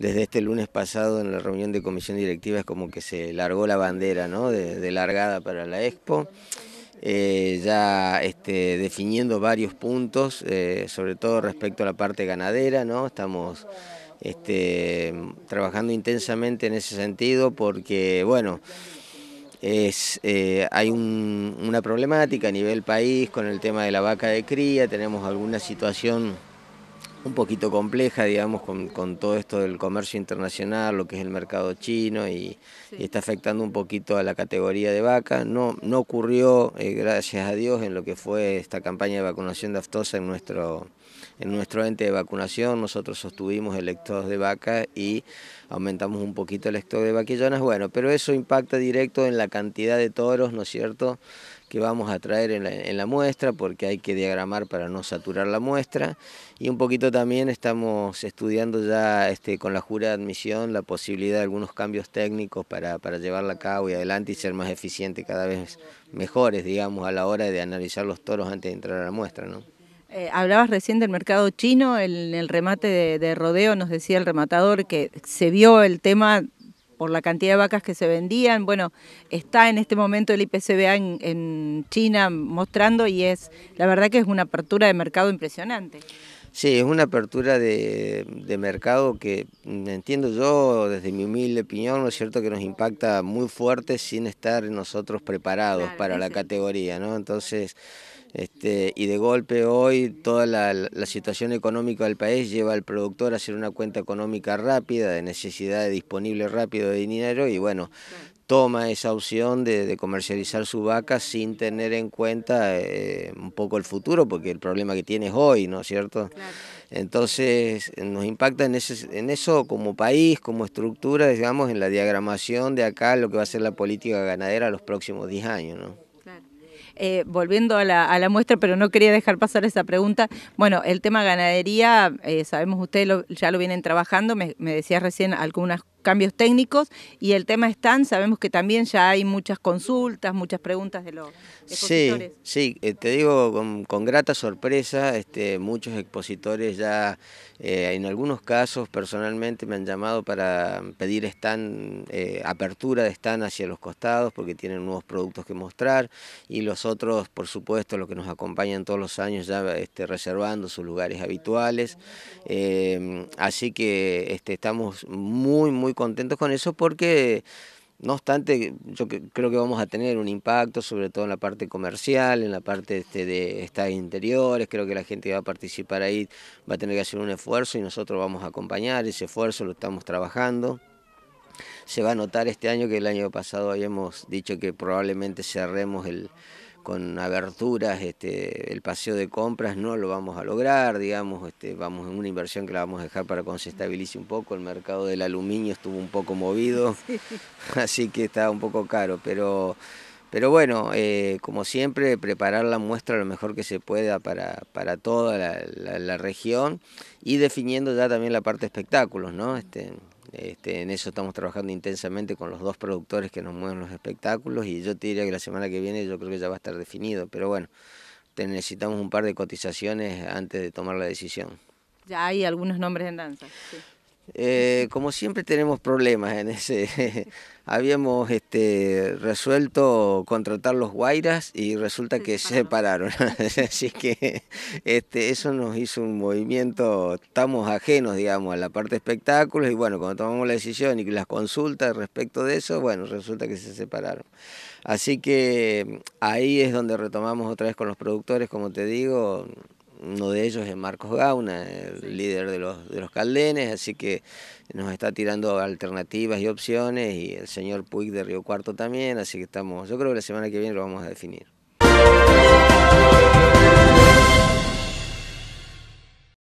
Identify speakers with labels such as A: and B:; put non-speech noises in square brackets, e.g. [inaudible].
A: desde este lunes pasado en la reunión de comisión directiva es como que se largó la bandera ¿no? de, largada para la Expo. Eh, ya este, definiendo varios puntos, eh, sobre todo respecto a la parte ganadera, ¿no? Estamos este, trabajando intensamente en ese sentido porque, bueno, es, eh, hay una problemática a nivel país con el tema de la vaca de cría, tenemos alguna situación un poquito compleja, digamos, con, todo esto del comercio internacional, lo que es el mercado chino y, está afectando un poquito a la categoría de vaca. No, no ocurrió, eh, gracias a Dios, en lo que fue esta campaña de vacunación de aftosa en nuestro, en nuestro ente de vacunación. Nosotros sostuvimos el de vaca y aumentamos un poquito el lector de vaquillonas. Bueno, pero eso impacta directo en la cantidad de toros, ¿no es cierto?, que vamos a traer en la, muestra porque hay que diagramar para no saturar la muestra y un poquito también estamos estudiando ya este, con la jura de admisión la posibilidad de algunos cambios técnicos para, para llevarla a cabo y adelante y ser más eficiente cada vez mejores digamos a la hora de analizar los toros antes de entrar a la muestra. ¿no?
B: Eh, hablabas recién del mercado chino, en el remate de, de rodeo nos decía el rematador que se vio el tema por la cantidad de vacas que se vendían. Bueno, está en este momento el IPCBA en, China mostrando y es, la verdad que es una apertura de mercado impresionante.
A: Sí, es una apertura de, mercado que entiendo yo desde mi humilde opinión, ¿no es cierto?, que nos impacta muy fuerte sin estar nosotros preparados para la categoría, ¿no? Entonces, este, y de golpe hoy toda la, situación económica del país lleva al productor a hacer una cuenta económica rápida, de necesidad de disponible rápido de dinero y bueno, toma esa opción de, comercializar su vaca sin tener en cuenta eh, un poco el futuro, porque el problema que tiene es hoy, ¿no es cierto? Entonces nos impacta en, ese, en eso como país, como estructura, digamos, en la diagramación de acá lo que va a ser la política ganadera los próximos 10 años, ¿no?
B: Eh, volviendo a la, a la, muestra, pero no quería dejar pasar esa pregunta. Bueno, el tema ganadería, eh, sabemos ustedes ya lo vienen trabajando, me, me decías recién algunas cambios técnicos y el tema stand, sabemos que también ya hay muchas consultas, muchas preguntas de los expositores.
A: Sí, sí, eh, te digo con, grata sorpresa, este, muchos expositores ya eh, en algunos casos personalmente me han llamado para pedir stand, eh, apertura de stand hacia los costados porque tienen nuevos productos que mostrar y los otros, por supuesto, los que nos acompañan todos los años ya este, reservando sus lugares habituales. así que este, estamos muy, muy contentos con eso porque no obstante, yo creo que vamos a tener un impacto, sobre todo en la parte comercial, en la parte este, de estados interiores, creo que la gente que va a participar ahí va a tener que hacer un esfuerzo y nosotros vamos a acompañar ese esfuerzo, lo estamos trabajando. Se va a notar este año que el año pasado habíamos dicho que probablemente cerremos el, con aberturas este, el paseo de compras no lo vamos a lograr, digamos, este, vamos en una inversión que la vamos a dejar para cuando se estabilice un poco, el mercado del aluminio estuvo un poco movido, [laughs] [laughs] así que está un poco caro, pero, pero bueno, eh, como siempre, preparar la muestra lo mejor que se pueda para, para toda la, la, región y definiendo ya también la parte de espectáculos, ¿no? Este, este, en eso estamos trabajando intensamente con los dos productores que nos mueven los espectáculos y yo te diría que la semana que viene yo creo que ya va a estar definido, pero bueno, necesitamos un par de cotizaciones antes de tomar la decisión.
B: Ya hay algunos nombres en danza. Sí.
A: Eh, como siempre tenemos problemas en ese. [laughs] Habíamos este, resuelto contratar los guairas y resulta que se separaron. [laughs] Así que este, eso nos hizo un movimiento, estamos ajenos, digamos, a la parte de espectáculos y bueno, cuando tomamos la decisión y las consultas respecto de eso, bueno, resulta que se separaron. Así que ahí es donde retomamos otra vez con los productores, como te digo, uno de ellos es Marcos Gauna, el líder de los, de los caldenes, así que nos está tirando alternativas y opciones, y el señor Puig de Río Cuarto también, así que estamos, yo creo que la semana que viene lo vamos a definir.